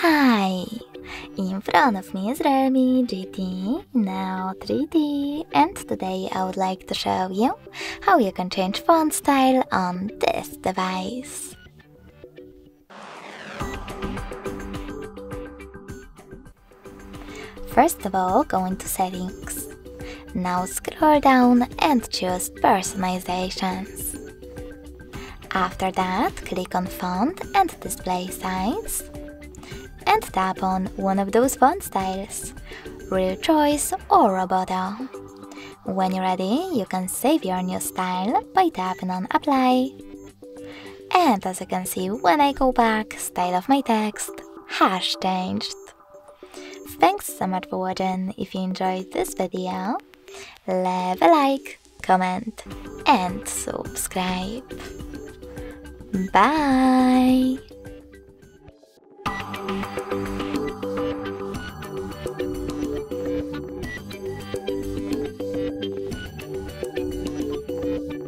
Hi! In front of me is Realme GT Neo 3T, and today I would like to show you how you can change font style on this device. First of all, go into settings. Now scroll down and choose personalizations. After that, click on font and display size and tap on one of those font styles, Real Choice or Roboto. When you're ready, you can save your new style by tapping on Apply. And as you can see, when I go back, style of my text has changed. Thanks so much for watching. If you enjoyed this video, leave a like, comment and subscribe. Bye!